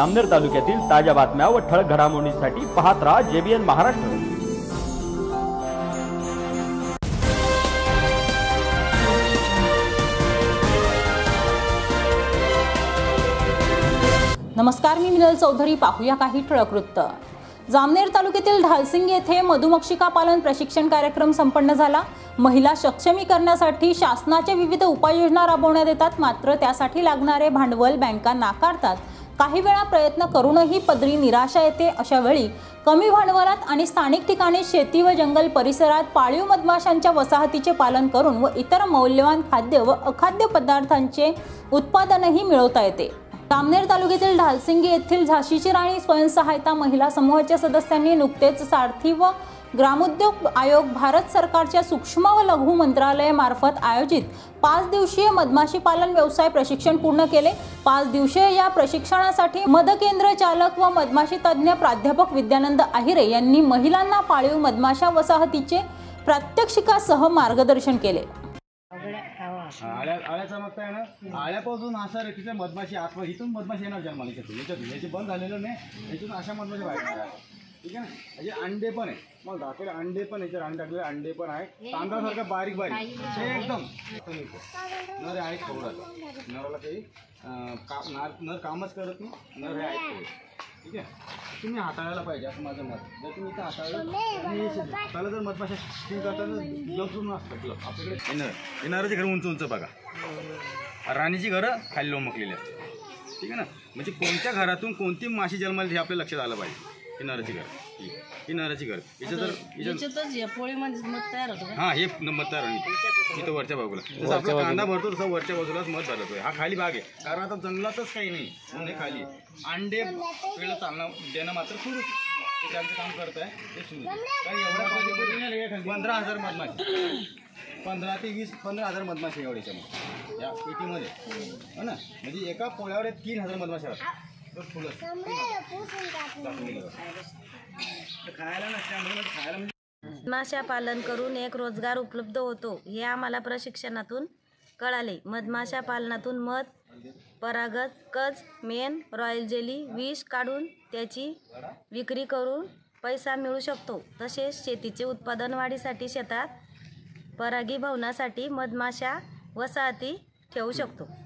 अमनेर तालुक्यातील ताज्या बातम्या व ठळक घडामोडींसाठी पाहत राहा जेबीएन महाराष्ट्र. नमस्कार मी मिनल चौधरी. पाहूया काही ठळक वृत्त. जामनेर तालुक्यातील ढालसिंग येथे मधुमक्षिका पालन प्रशिक्षण कार्यक्रम संपन्न झाला. महिला सक्षमीकरणासाठी शासनाच्या विविध उपाययोजना राबवण्यात येतात मात्र त्यासाठी लागणारे भांडवल बँका नाकारतात. काही वेळा प्रयत्न करूनही पदरी निराशा येते. अशा वेळी कमी भांडवलात आणि स्थानिक ठिकाणी शेती व जंगल परिसरात पाळीव मधमाशांच्या वसाहतीचे पालन करून व इतर मौल्यवान खाद्य व अखाद्य पदार्थांचे उत्पादनही मिळवता येते. जामनेर तालुक्यातील ढालसिंगी येथील झाशीची राणी स्वयंसहायता महिला समूहाच्या सदस्यांनी नुकतेच सारथी व ग्रामोद्योग आयोग भारत सरकारच्या सूक्ष्म व लघु मंत्रालयामार्फत आयोजित पाच दिवसीय मधमाशी पालन व्यवसाय प्रशिक्षण पूर्ण केले. पाच दिवसीय या प्रशिक्षणासाठी मदकेंद्र चालक व मधमाशी तज्ज्ञ प्राध्यापक विद्यानंद आहिरे यांनी महिलांना पाळीव मधमाशा वसाहतीचे प्रात्यक्षिकासह मार्गदर्शन केले. आळ्या आळ्याचा मग काय ना? आळ्यापासून अशा रेतीच्या मधमाशी आत इथून मधमाशी येणार जन्माला याच्यातून याच्यातून याचे बंद झालेलं नाही. याच्यातून अशा मधमाशी बाहेर येणार. ठीक आहे ना? म्हणजे अंडे पण आहे मग दाखवले अंडे पण याच्यावर अंडे टाकलेले अंडे पण आहे तांदळासारखं बारीक बारीक. एकदम. नर आहे खवडाचा नराला काही का नर कामच करत नाही. नर हे आहे ठीक आहे? तुम्ही हाताळायला पाहिजे असं माझं मत. जर तुम्ही इथं हाताळलं जर मधमाशा स्टीम करताना ग्लव्स असतात ग्लव्स आपल्याकडे येणार येणाराची घरं उंच उंच बघा. राणीची घरं खाली लोंबकलेली असतात ठीक आहे ना? म्हणजे कोणत्या घरातून कोणती माशी जन्माला हे आपल्या लक्षात आलं पाहिजे. ही नराची घर. ही ही नराची घर याचं जर याच्यात याच्यातच या पोळीमध्ये मध तयार होतो का? हा हे मत तयार होईल. इथं वरच्या बाजूला. जसं आपला कांदा भरतो तसं वरच्या बाजूलाच मत भरतोय हा खाली भाग आहे. कारण आता जंगलातच काही नाही. म्हणून हे खाली. आहे. अंडे वेळ चालणं देणं मात्र सुरू ते त्यांचं काम करत आहे ते सुरू काही एवढ्या. पंधरा हजार मधमाशी. पंधरा ते वीस पंधरा हजार मधमाशी एवढ्याच्या मग या पेटीमध्ये. हो ना? म्हणजे एका पोळ्यावर तीन हजार मधमाशी राहतात. मधमाशा पालन करून एक रोजगार उपलब्ध होतो हे आम्हाला प्रशिक्षणातून कळाले. मधमाशा पालनातून मध परागत कच मेन रॉयल जेली विष काढून त्याची विक्री करून पैसा मिळू शकतो. तसेच शेतीचे उत्पादन वाढीसाठी शेतात परागीभवनासाठी मधमाशा वसाहती ठेवू शकतो.